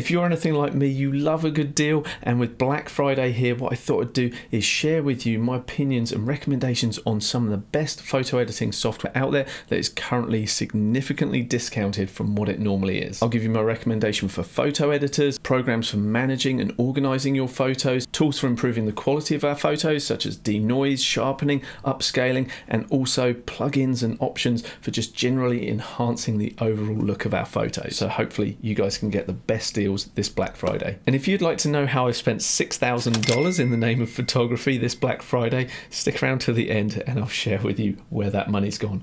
If you're anything like me, you love a good deal, and with Black Friday here, what I thought I'd do is share with you my opinions and recommendations on some of the best photo editing software out there that is currently significantly discounted from what it normally is. I'll give you my recommendation for photo editors, programs for managing and organizing your photos, tools for improving the quality of our photos, such as denoise, sharpening, upscaling, and also plugins and options for just generally enhancing the overall look of our photos. So hopefully you guys can get the best deal deals this Black Friday. And if you'd like to know how I've spent $6,000 in the name of photography this Black Friday, stick around to the end and I'll share with you where that money's gone.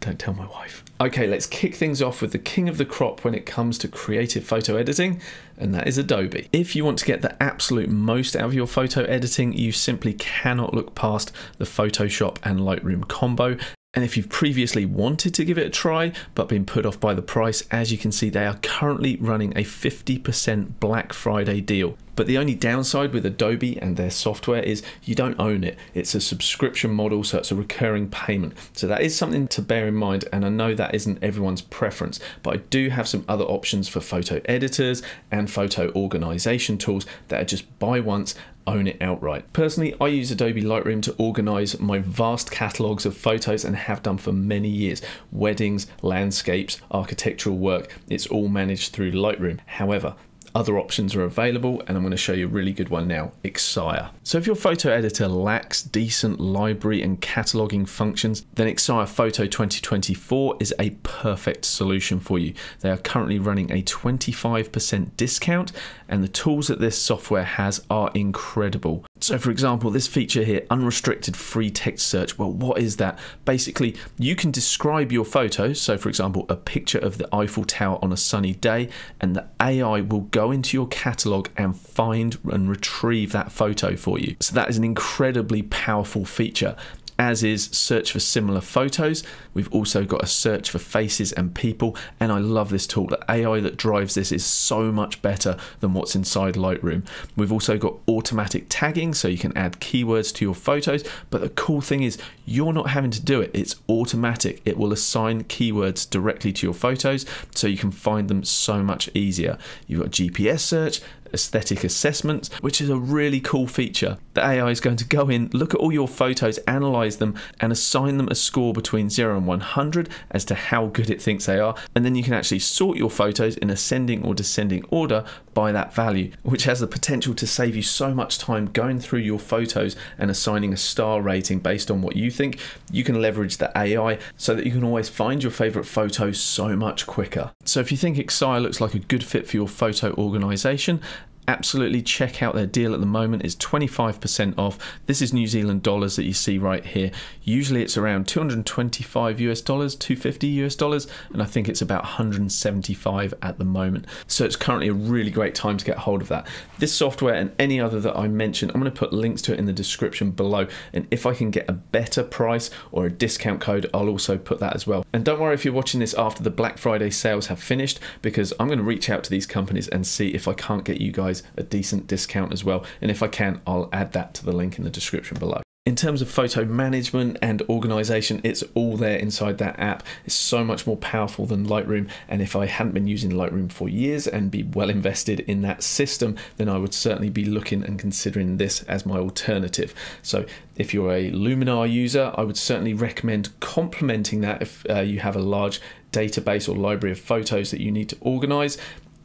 Don't tell my wife. Okay, let's kick things off with the king of the crop when it comes to creative photo editing, and that is Adobe. If you want to get the absolute most out of your photo editing, you simply cannot look past the Photoshop and Lightroom combo, and if you've previously wanted to give it a try but been put off by the price, as you can see, they are currently running a 50% Black Friday deal. But the only downside with Adobe and their software is you don't own it. It's a subscription model, so it's a recurring payment. So that is something to bear in mind, and I know that isn't everyone's preference, but I do have some other options for photo editors and photo organization tools that are just buy once own it outright. Personally, I use Adobe Lightroom to organize my vast catalogs of photos and have done for many years. Weddings, landscapes, architectural work, it's all managed through Lightroom. However, other options are available, and I'm going to show you a really good one now, Excire. So if your photo editor lacks decent library and cataloging functions, then Excire Photo 2024 is a perfect solution for you. They are currently running a 25% discount, and the tools that this software has are incredible. So for example, this feature here, unrestricted free text search, well, what is that? Basically, you can describe your photos. So for example, a picture of the Eiffel Tower on a sunny day, and the AI will go into your catalog and find and retrieve that photo for you. So that is an incredibly powerful feature as is search for similar photos. We've also got a search for faces and people, and I love this tool. The AI that drives this is so much better than what's inside Lightroom. We've also got automatic tagging, so you can add keywords to your photos, but the cool thing is you're not having to do it, it's automatic. It will assign keywords directly to your photos, so you can find them so much easier. You've got GPS search, aesthetic assessments, which is a really cool feature. The AI is going to go in, look at all your photos, analyze them, and assign them a score between 0 and 100 as to how good it thinks they are. And then you can actually sort your photos in ascending or descending order by that value, which has the potential to save you so much time going through your photos and assigning a star rating based on what you think. You can leverage the AI so that you can always find your favorite photos so much quicker. So if you think Excire looks like a good fit for your photo organization, absolutely check out their deal at the moment. It's 25% off. This is new zealand dollars that you see right here. Usually it's around 225 us dollars 250 us dollars and i think it's about 175 at the moment. So it's currently a really great time to get hold of that. This software and any other that i mentioned i'm going to put links to it in the description below. And if i can get a better price or a discount code i'll also put that as well. And don't worry if you're watching this after the black friday sales have finished because i'm going to reach out to these companies and see if i can't get you guys a decent discount as well. And if I can, I'll add that to the link in the description below. In terms of photo management and organization, it's all there inside that app. It's so much more powerful than Lightroom. And if I hadn't been using Lightroom for years and be well invested in that system, then I would certainly be looking and considering this as my alternative. So if you're a Luminar user, I would certainly recommend complementing that if uh, you have a large database or library of photos that you need to organize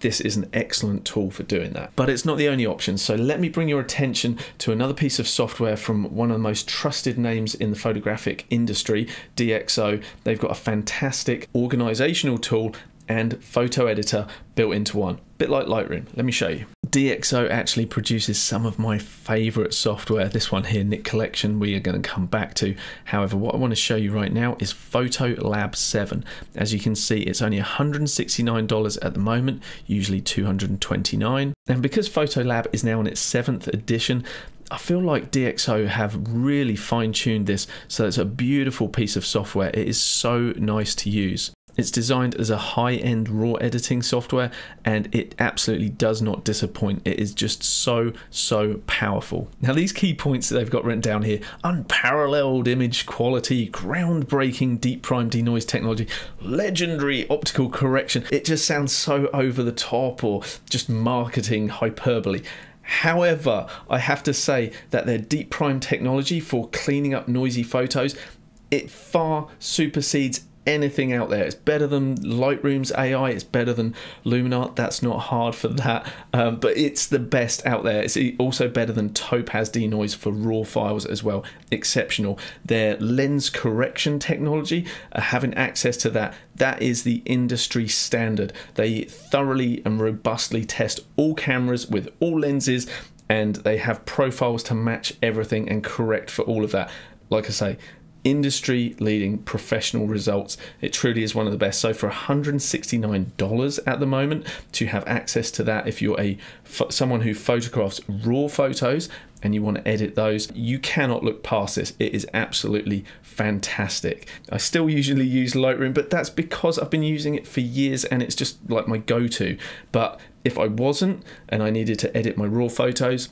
this is an excellent tool for doing that. But it's not the only option. So let me bring your attention to another piece of software from one of the most trusted names in the photographic industry, DxO. They've got a fantastic organizational tool and photo editor built into one. Bit like Lightroom. Let me show you. DxO actually produces some of my favorite software. This one here, Nik Collection, we are going to come back to. However, what I want to show you right now is Photo Lab 7. As you can see, it's only $169 at the moment, usually 229. And because Photo Lab is now in its seventh edition, I feel like DxO have really fine tuned this so it's a beautiful piece of software. It is so nice to use. It's designed as a high end RAW editing software and it absolutely does not disappoint. It is just so, so powerful. Now, these key points that they've got written down here unparalleled image quality, groundbreaking DeepPRIME denoise technology, legendary optical correction. It just sounds so over the top or just marketing hyperbole. However, I have to say that their DeepPRIME technology for cleaning up noisy photos, it far supersedes anything out there. It's better than Lightroom's AI. It's better than Luminar. That's not hard for that, um, but it's the best out there. It's also better than Topaz Denoise for raw files as well. Exceptional. Their lens correction technology, uh, having access to that, that is the industry standard. They thoroughly and robustly test all cameras with all lenses. And they have profiles to match everything and correct for all of that. Like I say, industry leading professional results. It truly is one of the best. So for $169 at the moment to have access to that if you're a someone who photographs raw photos and you want to edit those, you cannot look past this. It is absolutely fantastic. I still usually use Lightroom, but that's because I've been using it for years and it's just like my go-to. But if I wasn't and I needed to edit my raw photos,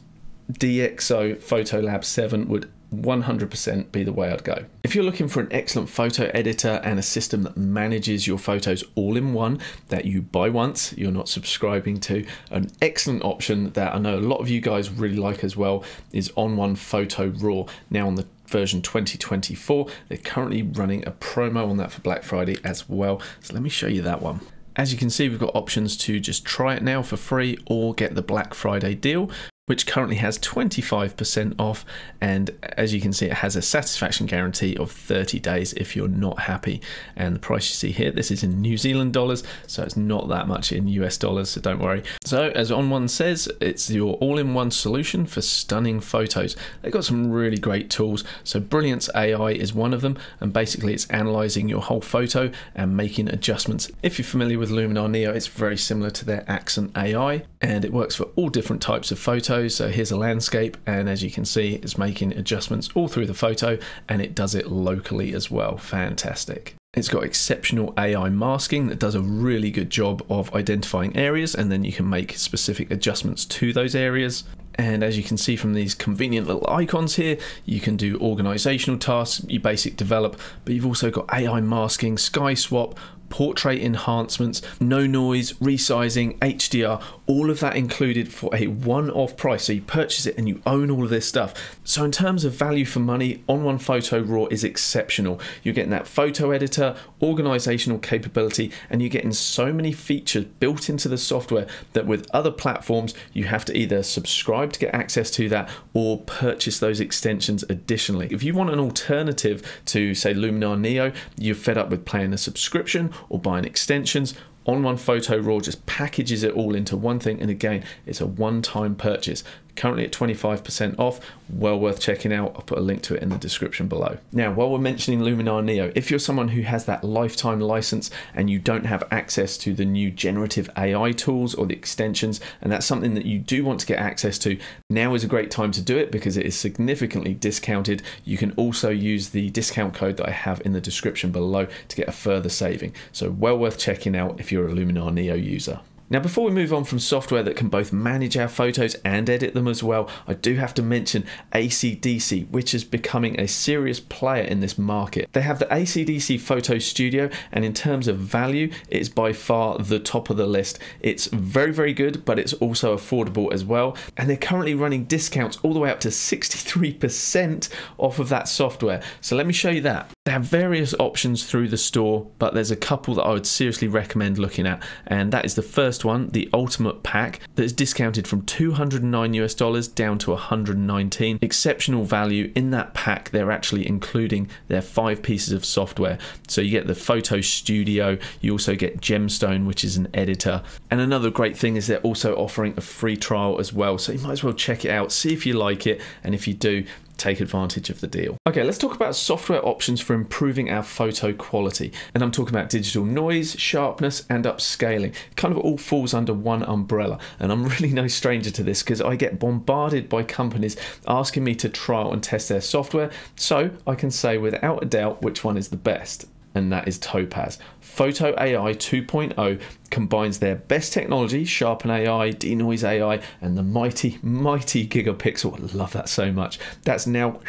DxO Photolab 7 would 100% be the way I'd go. If you're looking for an excellent photo editor and a system that manages your photos all in one, that you buy once, you're not subscribing to, an excellent option that I know a lot of you guys really like as well is ON1 Photo Raw. Now on the version 2024, they're currently running a promo on that for Black Friday as well. So let me show you that one. As you can see, we've got options to just try it now for free or get the Black Friday deal, which currently has 25% off. And as you can see, it has a satisfaction guarantee of 30 days if you're not happy. And the price you see here, this is in New Zealand dollars, so it's not that much in US dollars, so don't worry. So, as ON1 says, it's your all in one solution for stunning photos. They've got some really great tools. So, Brilliance AI is one of them, and basically, it's analyzing your whole photo and making adjustments. If you're familiar with Luminar Neo, it's very similar to their Accent AI, and it works for all different types of photos so here's a landscape, and as you can see, it's making adjustments all through the photo, and it does it locally as well. Fantastic. It's got exceptional AI masking that does a really good job of identifying areas, and then you can make specific adjustments to those areas. And as you can see from these convenient little icons here, you can do organizational tasks, you basic develop, but you've also got AI masking, sky swap, portrait enhancements, no noise, resizing, HDR, all of that included for a one off price. So you purchase it and you own all of this stuff. So, in terms of value for money, ON1 Photo RAW is exceptional. You're getting that photo editor, organizational capability, and you're getting so many features built into the software that with other platforms, you have to either subscribe to get access to that or purchase those extensions additionally. If you want an alternative to, say, Luminar Neo, you're fed up with paying a subscription or buying extensions ON1 Photo raw just packages it all into one thing and again it's a one-time purchase currently at 25% off. Well worth checking out. I'll put a link to it in the description below. Now, while we're mentioning Luminar Neo, if you're someone who has that lifetime license and you don't have access to the new generative AI tools or the extensions, and that's something that you do want to get access to, now is a great time to do it because it is significantly discounted. You can also use the discount code that I have in the description below to get a further saving. So, well worth checking out if you're a Luminar Neo user. Now before we move on from software that can both manage our photos and edit them as well, I do have to mention ACDSee, which is becoming a serious player in this market. They have the ACDSee Photo Studio and in terms of value, it's by far the top of the list. It's very, very good, but it's also affordable as well. And they're currently running discounts all the way up to 63% off of that software. So let me show you that. They have various options through the store, but there's a couple that I would seriously recommend looking at. And that is the first one, the Ultimate Pack, that is discounted from 209 US dollars down to 119. Exceptional value in that pack. They're actually including their five pieces of software. So you get the Photo Studio, you also get Gemstone, which is an editor. And another great thing is they're also offering a free trial as well. So you might as well check it out, see if you like it, and if you do, take advantage of the deal. Okay, let's talk about software options for improving our photo quality. And I'm talking about digital noise, sharpness, and upscaling. kind of all falls under one umbrella. And I'm really no stranger to this because I get bombarded by companies asking me to trial and test their software. So I can say without a doubt which one is the best. And that is Topaz. Photo AI 2.0 combines their best technology, Sharpen AI, Denoise AI, and the mighty, mighty Gigapixel. I love that so much. That's now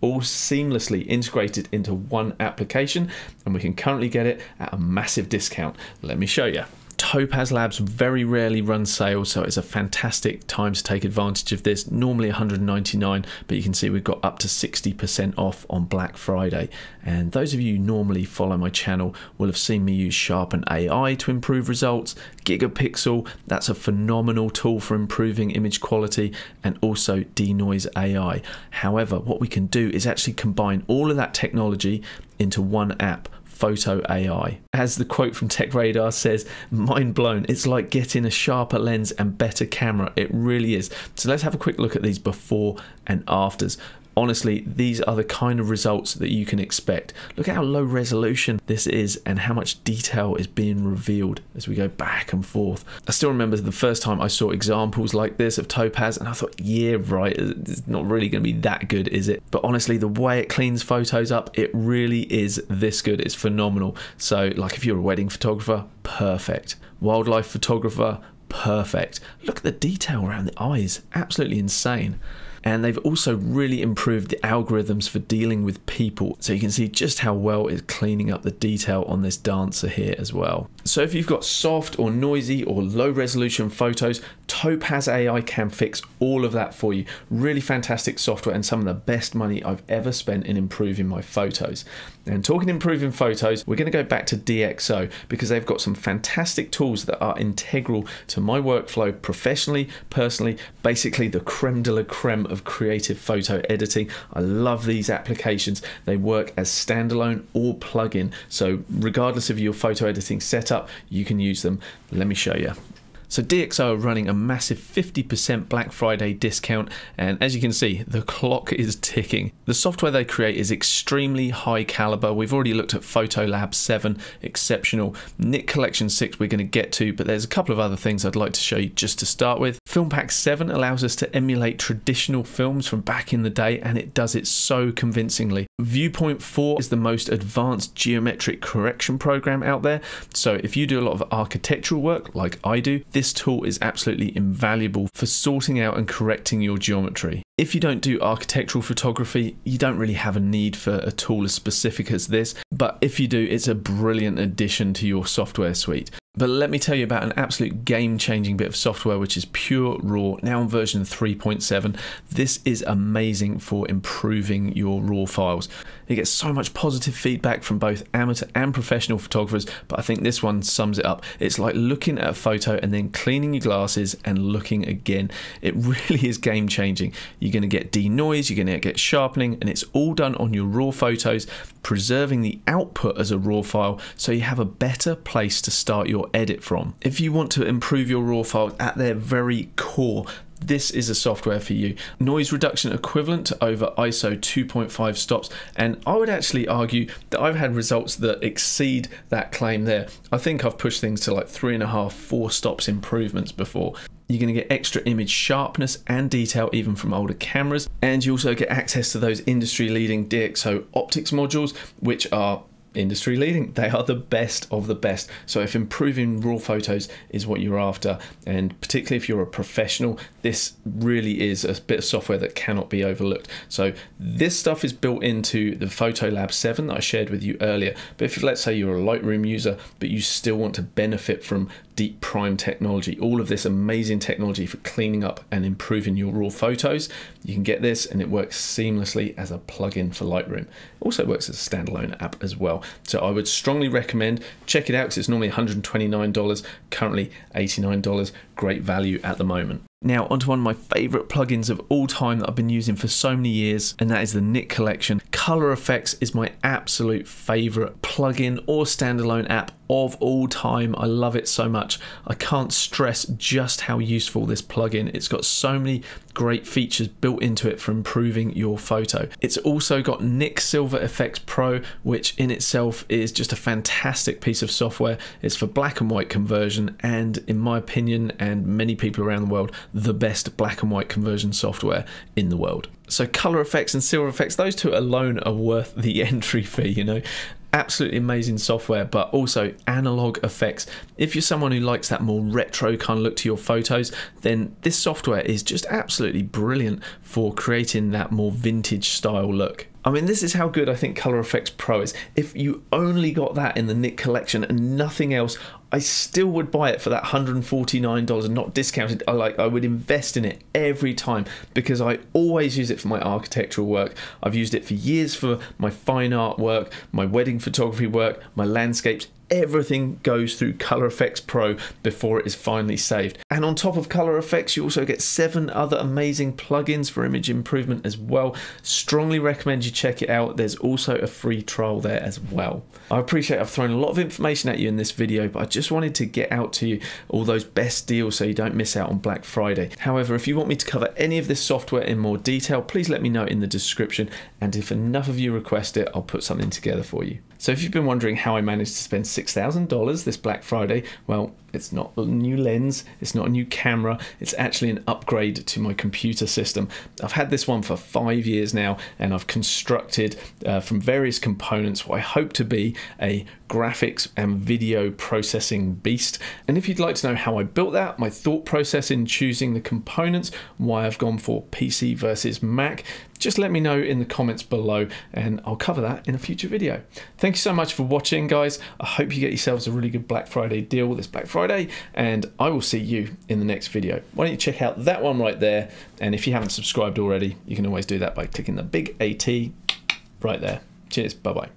all seamlessly integrated into one application, and we can currently get it at a massive discount. Let me show you. Topaz Labs very rarely run sales, so it's a fantastic time to take advantage of this. Normally 199, but you can see we've got up to 60% off on Black Friday. And those of you who normally follow my channel will have seen me use Sharpen AI to improve results, Gigapixel, that's a phenomenal tool for improving image quality, and also Denoise AI. However, what we can do is actually combine all of that technology into one app photo AI. As the quote from Tech Radar says, mind blown, it's like getting a sharper lens and better camera. It really is. So let's have a quick look at these before and afters honestly, these are the kind of results that you can expect. Look at how low resolution this is and how much detail is being revealed as we go back and forth. I still remember the first time I saw examples like this of Topaz and I thought, yeah, right, it's not really going to be that good, is it? But honestly, the way it cleans photos up, it really is this good. It's phenomenal. So, like if you're a wedding photographer, perfect. Wildlife photographer, perfect. Look at the detail around the eyes, absolutely insane and they've also really improved the algorithms for dealing with people. So you can see just how well it's cleaning up the detail on this dancer here as well. So if you've got soft or noisy or low resolution photos Topaz AI can fix all of that for you. Really fantastic software and some of the best money I've ever spent in improving my photos and talking improving photos we're going to go back to DxO because they've got some fantastic tools that are integral to my workflow professionally personally basically the creme de la creme of creative photo editing. I love these applications. They work as standalone or plug-in. So regardless of your photo editing setup, you can use them. Let me show you. So DxO are running a massive 50% Black Friday discount, and as you can see, the clock is ticking. The software they create is extremely high caliber. We've already looked at Photolab 7, exceptional. Nik Collection 6 we're going to get to, but there's a couple of other things I'd like to show you just to start with. Filmpack 7 allows us to emulate traditional films from back in the day, and it does it so convincingly. Viewpoint 4 is the most advanced geometric correction program out there, so if you do a lot of architectural work like I do, this tool is absolutely invaluable for sorting out and correcting your geometry. If you don't do architectural photography, you don't really have a need for a tool as specific as this, but if you do, it's a brilliant addition to your software suite. But let me tell you about an absolute game changing bit of software which is Pure Raw, now in version 3.7. This is amazing for improving your RAW files. It gets so much positive feedback from both amateur and professional photographers, but I think this one sums it up. It's like looking at a photo and then cleaning your glasses and looking again. It really is game changing. You're going to get denoise, you're going to get sharpening, and it's all done on your RAW photos, preserving the output as a RAW file so you have a better place to start your edit from. If you want to improve your RAW files at their very core, this is a software for you. Noise reduction equivalent over ISO 2.5 stops, and I would actually argue that I've had results that exceed that claim there. I think I've pushed things to like three and a half, four stops improvements before. You're going to get extra image sharpness and detail even from older cameras, and you also get access to those industry leading DxO optics modules, which are industry leading. They are the best of the best. So if improving raw photos is what you're after, and particularly if you're a professional, this really is a bit of software that cannot be overlooked. So this stuff is built into the Photolab 7 that I shared with you earlier. But if let's say you're a Lightroom user, but you still want to benefit from DeepPRIME technology, all of this amazing technology for cleaning up and improving your raw photos. You can get this and it works seamlessly as a plugin for Lightroom. It also works as a standalone app as well. So I would strongly recommend check it out because it's normally $129, currently $89. Great value at the moment. Now, onto one of my favorite plugins of all time that I've been using for so many years, and that is the Nik Collection. Color Efex is my absolute favorite plugin or standalone app of all time. I love it so much. I can't stress just how useful this plugin. It's got so many great features built into it for improving your photo. It's also got Nik Silver Efex Pro, which in itself is just a fantastic piece of software. It's for black and white conversion and in my opinion and many people around the world, the best black and white conversion software in the world. So Color Efex and Silver Efex, those two alone are worth the entry fee, you know. Absolutely amazing software, but also Analog Efex. If you're someone who likes that more retro kind of look to your photos, then this software is just absolutely brilliant for creating that more vintage style look. I mean, this is how good I think Color Efex Pro is. If you only got that in the Nik collection and nothing else, I still would buy it for that $149, not discounted. I like I would invest in it every time because I always use it for my architectural work. I've used it for years for my fine art work, my wedding photography work, my landscapes, everything goes through Color Efex Pro before it is finally saved. And on top of Color Efex, you also get seven other amazing plugins for image improvement as well. Strongly recommend you check it out. There's also a free trial there as well. I appreciate I've thrown a lot of information at you in this video, but I just wanted to get out to you all those best deals so you don't miss out on Black Friday. However, if you want me to cover any of this software in more detail, please let me know in the description. And if enough of you request it, I'll put something together for you. So if you've been wondering how I managed to spend $6,000 this Black Friday, well, it's not a new lens, it's not a new camera, it's actually an upgrade to my computer system. I've had this one for five years now and I've constructed uh, from various components what I hope to be a graphics and video processing beast. And if you'd like to know how I built that, my thought process in choosing the components, why I've gone for PC versus Mac, just let me know in the comments below and I'll cover that in a future video. Thank you so much for watching guys. I hope you get yourselves a really good Black Friday deal this Black Friday and I will see you in the next video. Why don't you check out that one right there, and if you haven't subscribed already, you can always do that by clicking the big AT right there. Cheers, bye-bye.